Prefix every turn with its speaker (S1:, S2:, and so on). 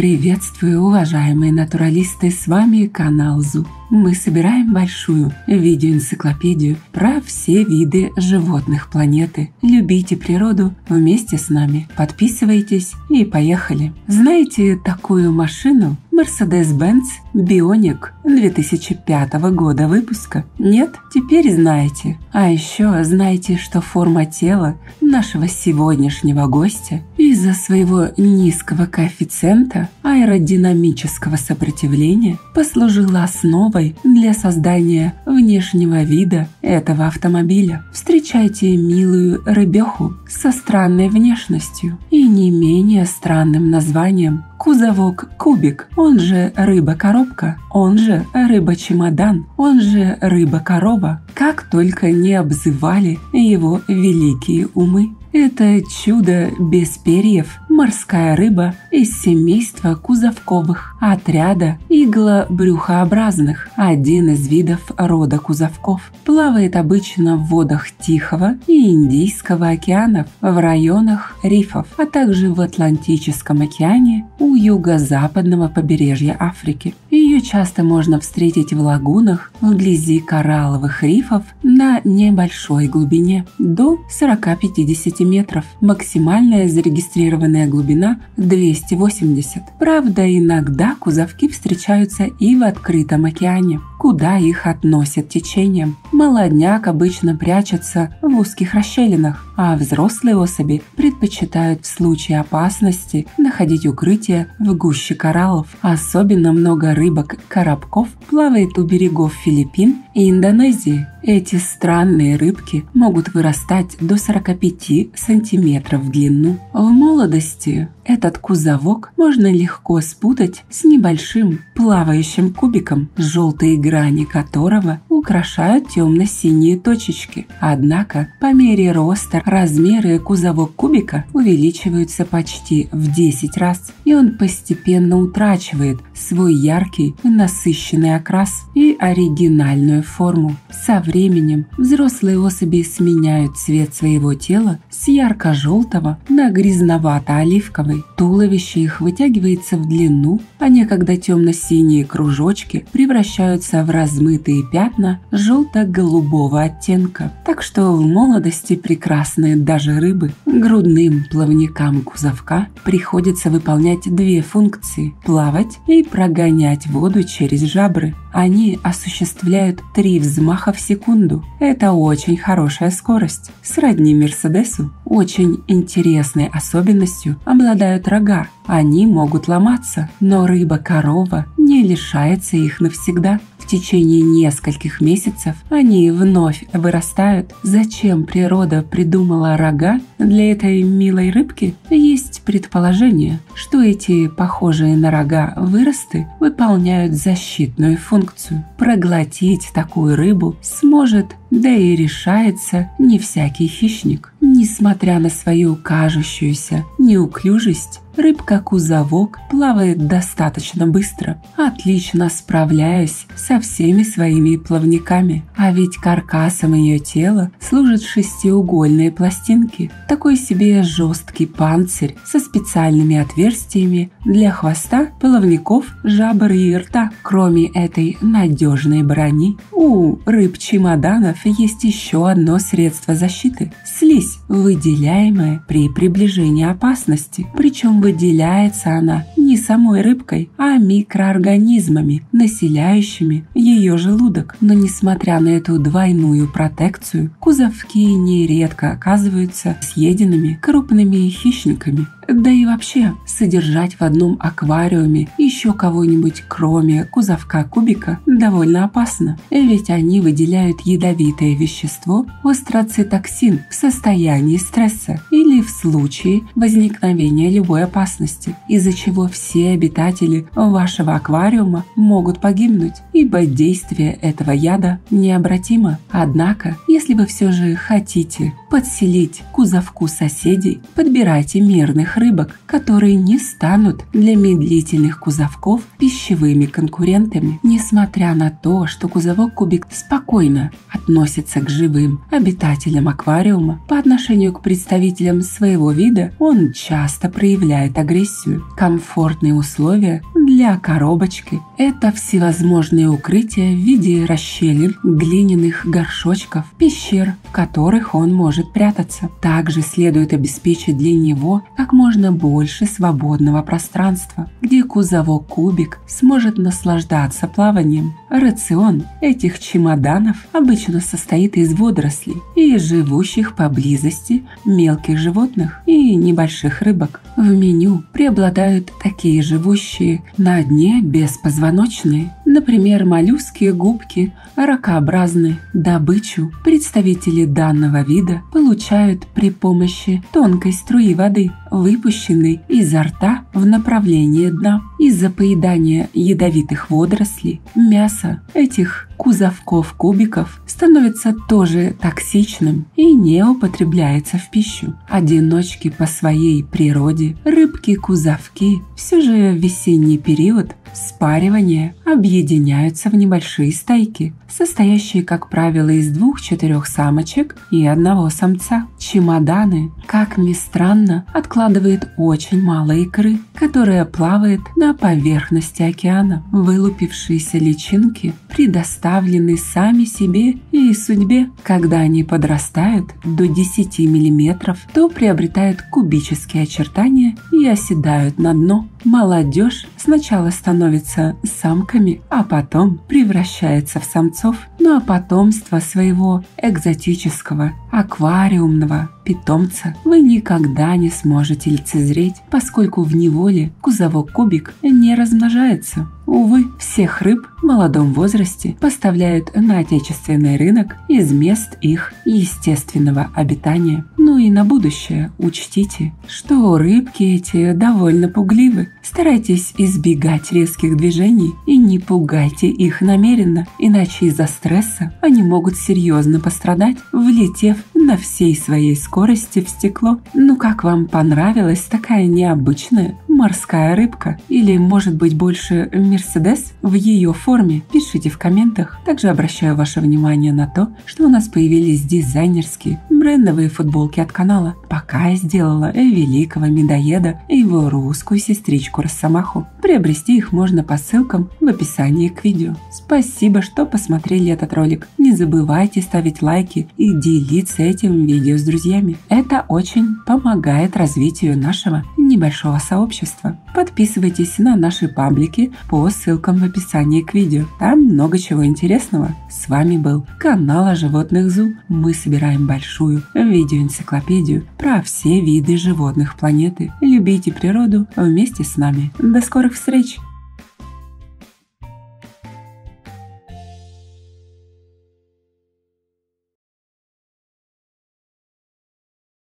S1: Приветствую, уважаемые натуралисты, с вами канал ЗУ. Мы собираем большую видеоэнциклопедию про все виды животных планеты. Любите природу вместе с нами. Подписывайтесь и поехали. Знаете такую машину? Mercedes-Benz Bionic 2005 года выпуска? Нет? Теперь знаете. А еще знаете, что форма тела нашего сегодняшнего гостя из-за своего низкого коэффициента аэродинамического сопротивления послужила основой для создания внешнего вида этого автомобиля. Встречайте милую рыбеху со странной внешностью и не менее странным названием. Кузовок кубик, он же рыба-коробка, он же рыба-чемодан, он же рыба-корова, как только не обзывали его великие умы. Это чудо без перьев, морская рыба из семейства кузовковых, отряда иглобрюхообразных, один из видов рода кузовков. Плавает обычно в водах Тихого и Индийского океанов, в районах рифов, а также в Атлантическом океане у юго-западного побережья Африки. Ее часто можно встретить в лагунах вблизи коралловых рифов на небольшой глубине до 40-50 метров. Максимальная зарегистрированная глубина 280. Правда, иногда кузовки встречаются и в открытом океане, куда их относят течением. Молодняк обычно прячется в узких расщелинах, а взрослые особи предпочитают в случае опасности находить укрытие в гуще кораллов. Особенно много рыбок-коробков плавает у берегов Филиппин и Индонезии. Эти странные рыбки могут вырастать до 45 сантиметров в длину. В молодости этот кузовок можно легко спутать с небольшим плавающим кубиком, желтые грани которого украшают темно-синие точечки. Однако по мере роста размеры кузовок кубика увеличиваются почти в 10 раз, и он постепенно утрачивает свой яркий насыщенный окрас и оригинальную форму. Со временем взрослые особи сменяют цвет своего тела с ярко-желтого на грязновато-оливковый. Туловище их вытягивается в длину, а некогда темно-синие кружочки превращаются в размытые пятна желто-голубого оттенка. Так что в молодости прекрасные даже рыбы. Грудным плавникам кузовка приходится выполнять две функции – плавать и прогонять воду через жабры. Они осуществляют три взмаха в секунду. Это очень хорошая скорость. Сродни Мерседесу, очень интересной особенностью обладают рога. Они могут ломаться, но рыба-корова не лишается их навсегда течение нескольких месяцев они вновь вырастают. Зачем природа придумала рога для этой милой рыбки? Есть предположение, что эти похожие на рога выросты выполняют защитную функцию. Проглотить такую рыбу сможет, да и решается не всякий хищник. Несмотря на свою кажущуюся неуклюжесть, рыбка-кузовок плавает достаточно быстро, отлично справляясь со всеми своими плавниками. А ведь каркасом ее тела служат шестиугольные пластинки, такой себе жесткий панцирь со специальными отверстиями для хвоста, плавников, жабр и рта. Кроме этой надежной брони, у рыб-чемоданов есть еще одно средство защиты – слизь, выделяемая при приближении опасности. Причем выделяется она не самой рыбкой, а микроорганизмами, населяющими ее желудок. Но несмотря на эту двойную протекцию, кузовки нередко оказываются съеденными крупными хищниками. Да и вообще, содержать в одном аквариуме еще кого-нибудь кроме кузовка кубика довольно опасно, ведь они выделяют ядовитое вещество остроцитоксин в состоянии стресса или в случае возникновения любой опасности, из-за чего все обитатели вашего аквариума могут погибнуть, ибо действие этого яда необратимо. Однако, если вы все же хотите подселить кузовку соседей, подбирайте мирных рыбок, которые не станут для медлительных кузовков пищевыми конкурентами. Несмотря на то, что кузовок кубик спокойно относится к живым обитателям аквариума, по отношению к представителям своего вида он часто проявляет агрессию. Комфортные условия для коробочки – это всевозможные укрытия в виде расщелин, глиняных горшочков, пещер, в которых он может прятаться. Также следует обеспечить для него как можно больше свободного пространства, где кузовок кубик сможет наслаждаться плаванием. Рацион этих чемоданов обычно состоит из водорослей и живущих поблизости мелких животных и небольших рыбок. В меню преобладают такие живущие на дне беспозвоночные, например, моллюски, губки, ракообразные. Добычу представители данного вида получают при помощи тонкой струи воды, выпущенной изо рта в направлении дна. Из-за поедания ядовитых водорослей мясо этих кузовков кубиков становится тоже токсичным и не употребляется в пищу. Одиночки по своей природе, рыбки-кузовки, все же в весенний период спаривания объединяются в небольшие стайки, состоящие, как правило, из двух-четырех самочек и одного самца. Чемоданы, как ни странно, откладывает очень мало икры, которая плавает на поверхности океана. Вылупившиеся личинки предоставлены сами себе и судьбе. Когда они подрастают до 10 мм, то приобретают кубические очертания и оседают на дно. Молодежь сначала становится самками, а потом превращается в самцов. Ну а потомство своего экзотического, аквариумного питомца вы никогда не сможете лицезреть, поскольку в неволе кузовок кубик не размножается. Увы, всех рыб в молодом возрасте поставляют на отечественный рынок из мест их естественного обитания. Ну и на будущее учтите, что рыбки эти довольно пугливы. Старайтесь избегать резких движений и не пугайте их намеренно, иначе из-за стресса они могут серьезно пострадать, влетев на всей своей скорости в стекло. Ну как вам понравилась такая необычная морская рыбка? Или может быть больше Мерседес в ее форме? Пишите в комментах. Также обращаю ваше внимание на то, что у нас появились дизайнерские брендовые футболки от канала. Пока я сделала великого медоеда и его русскую сестричку Росомаху. Приобрести их можно по ссылкам в описании к видео. Спасибо, что посмотрели этот ролик. Не забывайте ставить лайки и делиться этим видео с друзьями. Это очень помогает развитию нашего небольшого сообщества. Подписывайтесь на наши паблики по ссылкам в описании к видео. Там много чего интересного. С вами был канал о животных ЗУ. Мы собираем большую видеоэнциклопедию про все виды животных планеты. Любите природу вместе с нами. До скорых встреч!